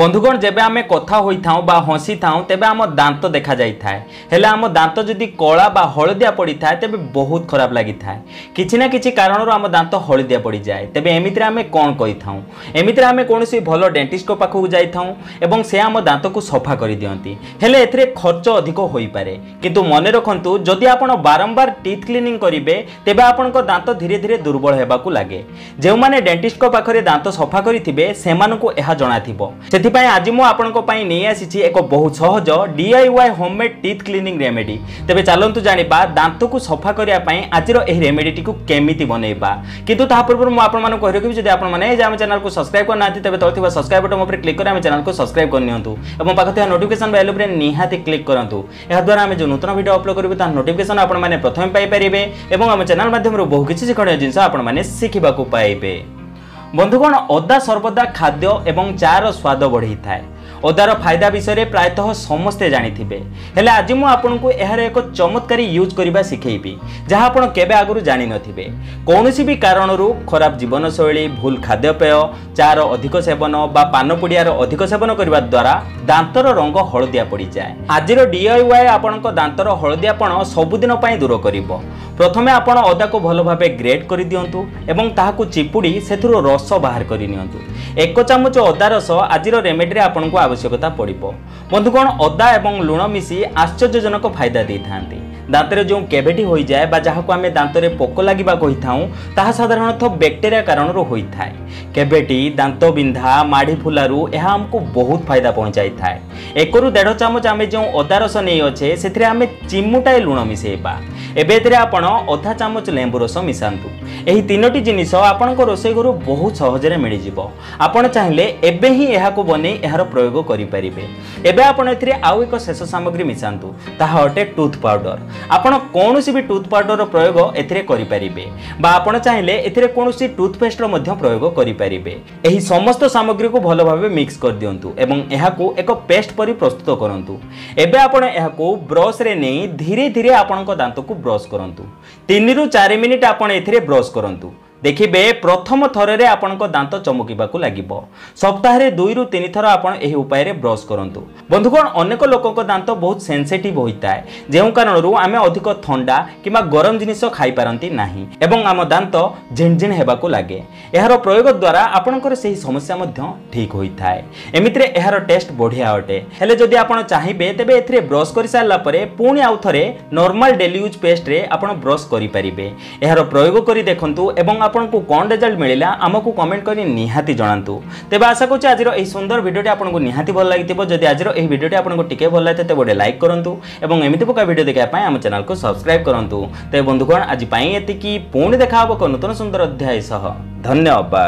বন্ধুগণ যেবে আমি কথা হয়ে থাও বা হসি থাও তেবে আমার দাঁত দেখা যাই থাকে হলে আমার দাঁত যদি কলা বা হলদিয়া পড়ি থাকে তেবে বহুত খারাপ লাগি থাকে কিছু না কিছু কারণ আমার দাঁত হলদিয়া পড়ি যায় তেবে এমিতিরে আমি কণ করে থাও এমিতিরে আমি কোণী ভাল ডেটিস্ট পাখু যাই থাও এবং সে আমার দাঁতকে সফা করে দিকে হলে এতে খরচ অধিক হয়ে পড়ে কিন্তু মনে রাখতু যদি আপনার বারম্বার টিথ ক্লিনিং করবে তেবে আপনার দাঁত ধীরে ধীরে দুর্বল হওয়া লাগে যে ডেটিস্ট পাখে দাঁত সফা করে সে জনা থাকবে ସେଥିପାଇଁ ଆଜି ମୁଁ ଆପଣଙ୍କ ପାଇଁ ନେଇ ଆସିଛି ଏକ ବହୁତ ସହଜ DIY homemade teeth cleaning remedy ତେବେ ଚାଲନ୍ତୁ ଜାଣିବା ଦାନ୍ତକୁ ସଫା କରିବା ପାଇଁ ଆଜିର ଏହି ରେମେଡିଟିକୁ କେମିତି ବନେଇବା କିନ୍ତୁ ତାହା ପୂର୍ବରୁ ମୁଁ ଆପଣମାନଙ୍କୁ କହି ରଖିବି ଯଦି ଆପଣମାନେ ଯେ ଆମ ଚ୍ୟାନେଲକୁ ସବସ୍କ୍ରାଇବ୍ କରିନାହାନ୍ତି ତେବେ ତଳେ ଥିବା ସବସ୍କ୍ରାଇବ୍ ବଟନ୍ ଉପରେ କ୍ଲିକ୍ କରି ଆମ ଚ୍ୟାନେଲକୁ ସବସ୍କ୍ରାଇବ୍ କରିନିଅନ୍ତୁ ଏବଂ ପାଖ ଥିବା ନୋଟିଫିକେସନ୍ ବେଲ୍ ଉପରେ ନିହାତି କ୍ଲିକ୍ କରନ୍ତୁ ଏହାଦ୍ୱାରା ଆମେ ଯେଉଁ ନୂତନ ଭିଡ଼ିଓ ଅପଲୋଡ଼ କରିବୁ ତାହାର ନୋଟିଫିକେସନ୍ ଆପଣମାନେ ପ୍ରଥମେ ପାଇପାରିବେ ଏବଂ ଆମ ଚ୍ୟାନେଲ୍ ମାଧ୍ୟମରୁ ବହୁ କିଛି ଶିକ୍ଷଣୀୟ ଜିନିଷ ଆପଣମାନେ ଶିଖିବାକୁ ପାଇବେ বন্ধুগণ অদা সর্বদা খাদ্য এবং চা'র স্বাদ বଢ଼াইଥାଏ ଅଦାର ଫାଇଦା ବିଷୟରେ ପ୍ରାୟତଃ ସମସ୍ତେ ଜାଣିଥିବେ ହେଲେ ଆଜି ମୁଁ ଆପଣଙ୍କୁ ଏହାର ଏକ ଚମତ୍କାରୀ ୟୁଜ୍ କରିବା ଶିଖେଇବି ଯାହା ଆପଣ କେବେ ଆଗରୁ ଜାଣିନଥିବେ କୌଣସି ବି କାରଣରୁ ଖରାପ ଜୀବନଶୈଳୀ ଭୁଲ ଖାଦ୍ୟପେୟ ଚା'ର ଅଧିକ ସେବନ ବା ପାନପୁଡ଼ିଆର ଅଧିକ ସେବନ କରିବା ଦ୍ୱାରା ଦାନ୍ତର ରଙ୍ଗ ହଳଦିଆ ପଡ଼ିଯାଏ ଆଜିର ଡିଆଇୱାଇ ଆପଣଙ୍କ ଦାନ୍ତର ହଳଦିଆପଣ ସବୁଦିନ ପାଇଁ ଦୂର କରିବ ପ୍ରଥମେ ଆପଣ ଅଦାକୁ ଭଲ ଭାବେ ଗ୍ରେଟ୍ କରିଦିଅନ୍ତୁ ଏବଂ ତାହାକୁ ଚିପୁଡ଼ି ସେଥିରୁ ରସ ବାହାର କରିନିଅନ୍ତୁ ଏକ ଚାମଚ ଅଦା ରସ ଆଜିର ରେମେଡ଼ିରେ ଆପଣଙ୍କୁ ଆବଶ୍ୟକତା ପଡ଼ିବ ବନ୍ଧୁଗଣ ଅଦା ଏବଂ ଲୁଣ ମିଶି ଆଶ୍ଚର୍ଯ୍ୟଜନକ ଫାଇଦା ଦେଇଥାନ୍ତି ଦାନ୍ତରେ ଯେଉଁ କେଭେଟି ହୋଇଯାଏ ବା ଯାହାକୁ ଆମେ ଦାନ୍ତରେ ପୋକ ଲାଗିବା କହିଥାଉ ତାହା ସାଧାରଣତଃ ବ୍ୟାକ୍ଟେରିଆ କାରଣରୁ ହୋଇଥାଏ କେଭେଟି ଦାନ୍ତ ବିନ୍ଧା ମାଢ଼ି ଫୁଲାରୁ ଏହା ଆମକୁ ବହୁତ ଫାଇଦା ପହଞ୍ଚାଇଥାଏ ଏକରୁ ଦେଢ଼ ଚାମଚ ଆମେ ଯେଉଁ ଅଦା ରସ ନେଇଅଛେ ସେଥିରେ ଆମେ ଚିମୁଟାଏ ଲୁଣ ମିଶାଇବା ଏବେ ଏଥିରେ ଆପଣ ଅଧା ଚାମଚ ଲେମ୍ବୁ ରସ ମିଶାନ୍ତୁ ଏହି ତିନୋଟି ଜିନିଷ ଆପଣଙ୍କ ରୋଷେଇ ଘରୁ ବହୁତ ସହଜରେ ମିଳିଯିବ ଆପଣ ଚାହିଁଲେ ଏବେ ହିଁ ଏହାକୁ ବନେଇ ଏହାର ପ୍ରୟୋଗ କରିପାରିବେ ଏବେ ଆପଣ ଏଥିରେ ଆଉ ଏକ ଶେଷ ସାମଗ୍ରୀ ମିଶାନ୍ତୁ ତାହା ଅଟେ ଟୁଥ୍ ପାଉଡର ଆପଣ କୌଣସି ବି ଟୁଥ୍ ପାଉଡ଼ରର ପ୍ରୟୋଗ ଏଥିରେ କରିପାରିବେ ବା ଆପଣ ଚାହିଁଲେ ଏଥିରେ କୌଣସି ଟୁଥପେଷ୍ଟର ମଧ୍ୟ ପ୍ରୟୋଗ କରିପାରିବେ ଏହି ସମସ୍ତ ସାମଗ୍ରୀକୁ ଭଲ ଭାବେ ମିକ୍ସ କରିଦିଅନ୍ତୁ ଏବଂ ଏହାକୁ ଏକ ପେଷ୍ଟ ପରି ପ୍ରସ୍ତୁତ କରନ୍ତୁ ଏବେ ଆପଣ ଏହାକୁ ବ୍ରସ୍ରେ ନେଇ ଧୀରେ ଧୀରେ ଆପଣଙ୍କ ଦାନ୍ତକୁ ବ୍ରସ୍ କରନ୍ତୁ ତିନିରୁ ଚାରି ମିନିଟ୍ ଆପଣ ଏଥିରେ ବ୍ରସ୍ କରନ୍ତୁ ଦେଖିବେ ପ୍ରଥମ ଥରରେ ଆପଣଙ୍କ ଦାନ୍ତ ଚମକିବାକୁ ଲାଗିବ ସପ୍ତାହରେ ଦୁଇରୁ ତିନି ଥର ଆପଣ ଏହି ଉପାୟରେ ବ୍ରଶ କରନ୍ତୁ ବନ୍ଧୁଗଣ ଅନେକ ଲୋକଙ୍କ ଦାନ୍ତ ବହୁତ ସେନ୍ସିଟିଭ୍ ହୋଇଥାଏ ଯେଉଁ କାରଣରୁ ଆମେ ଅଧିକ ଥଣ୍ଡା କିମ୍ବା ଗରମ ଜିନିଷ ଖାଇପାରନ୍ତି ନାହିଁ ଏବଂ ଆମ ଦାନ୍ତ ଝିଣଝିଣ ହେବାକୁ ଲାଗେ ଏହାର ପ୍ରୟୋଗ ଦ୍ୱାରା ଆପଣଙ୍କର ସେହି ସମସ୍ୟା ମଧ୍ୟ ଠିକ୍ ହୋଇଥାଏ ଏମିତିରେ ଏହାର ଟେଷ୍ଟ ବଢ଼ିଆ ଅଟେ ହେଲେ ଯଦି ଆପଣ ଚାହିଁବେ ତେବେ ଏଥିରେ ବ୍ରସ୍ କରିସାରିଲା ପରେ ପୁଣି ଆଉ ଥରେ ନର୍ମାଲ ଡେଲି ୟୁଜ୍ ପେଷ୍ଟରେ ଆପଣ ବ୍ରସ୍ କରିପାରିବେ ଏହାର ପ୍ରୟୋଗ କରି ଦେଖନ୍ତୁ ଏବଂ ଆପଣ ଆପଣଙ୍କୁ କ'ଣ ରେଜଲ୍ଟ ମିଳିଲା ଆମକୁ କମେଣ୍ଟ କରି ନିହାତି ଜଣାନ୍ତୁ ତେବେ ଆଶା କରୁଛି ଆଜିର ଏହି ସୁନ୍ଦର ଭିଡ଼ିଓଟି ଆପଣଙ୍କୁ ନିହାତି ଭଲ ଲାଗିଥିବ ଯଦି ଆଜିର ଏହି ଭିଡ଼ିଓଟି ଆପଣଙ୍କୁ ଟିକେ ଭଲ ଲାଗିଥିବ ତେବେ ଗୋଟେ ଲାଇକ୍ କରନ୍ତୁ ଏବଂ ଏମିତି ପ୍ରକାର ଭିଡ଼ିଓ ଦେଖିବା ପାଇଁ ଆମ ଚ୍ୟାନେଲକୁ ସବସ୍କ୍ରାଇବ୍ କରନ୍ତୁ ତେବେ ବନ୍ଧୁଗଣ ଆଜି ପାଇଁ ଏତିକି ପୁଣି ଦେଖା ହେବ ଏକ ନୂତନ ସୁନ୍ଦର ଅଧ୍ୟାୟ ସହ ଧନ୍ୟବାଦ